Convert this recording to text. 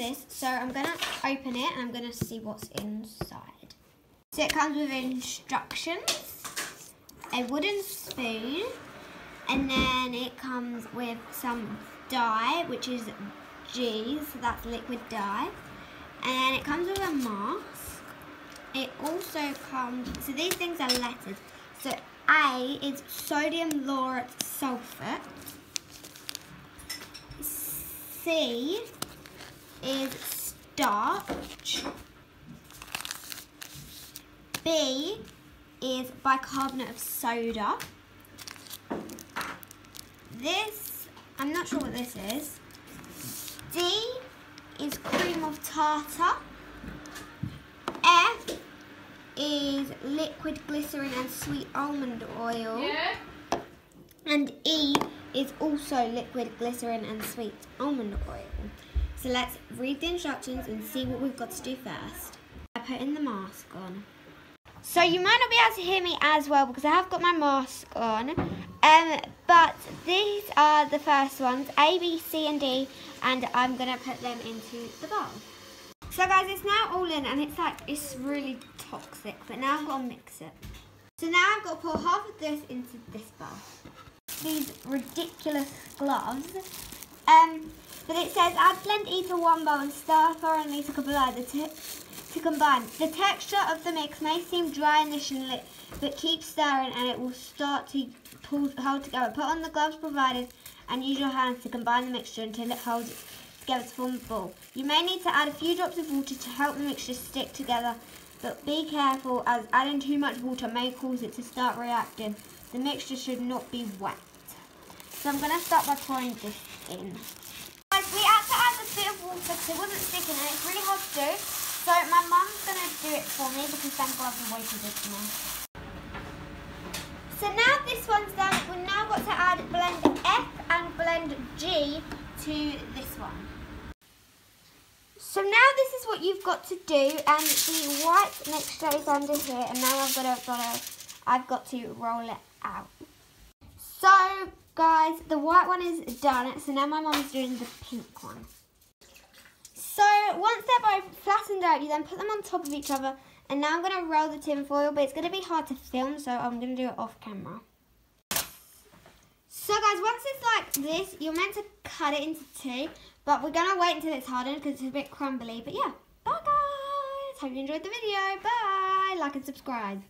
this. So I'm going to open it and I'm going to see what's inside. So it comes with instructions, a wooden spoon, and then it comes with some dye, which is G, so that's liquid dye. And it comes with a mask. It also comes, so these things are letters. So A is sodium laurate sulfate. C is starch. B is bicarbonate of soda. This, I'm not sure what this is. D is cream of tartar. F is liquid glycerin and sweet almond oil. Yeah. And E is also liquid glycerin and sweet almond oil. So let's read the instructions and see what we've got to do first. I put in the mask on. So you might not be able to hear me as well because I have got my mask on. Um, but these are the first ones, A, B, C and D, and I'm going to put them into the bowl. So guys, it's now all in and it's like, it's really toxic, but now I've got to mix it. So now I've got to pour half of this into this bowl. These ridiculous gloves. Um, but it says add blend E to one bowl and stir thoroughly to combine the to combine. The texture of the mix may seem dry initially, but keep stirring and it will start to pull, hold together. Put on the gloves provided and use your hands to combine the mixture until it holds together to form a ball. You may need to add a few drops of water to help the mixture stick together, but be careful as adding too much water may cause it to start reacting. The mixture should not be wet. So I'm going to start by pouring this in. Guys, we had to add a bit of water because it wasn't sticking and it's really hard to do. So my mum's going to do it for me because gloves are way too big for me. So now this one's done, we've now got to add blend F and blend G to this one. So now this is what you've got to do and the white mixture is under here and now I've got to, got to I've got to roll it out. Guys, the white one is done, so now my mum's doing the pink one. So once they're both flattened out, you then put them on top of each other. And now I'm going to roll the tin foil, but it's going to be hard to film, so I'm going to do it off camera. So guys, once it's like this, you're meant to cut it into two. But we're going to wait until it's hardened because it's a bit crumbly. But yeah, bye guys. Hope you enjoyed the video. Bye. Like and subscribe.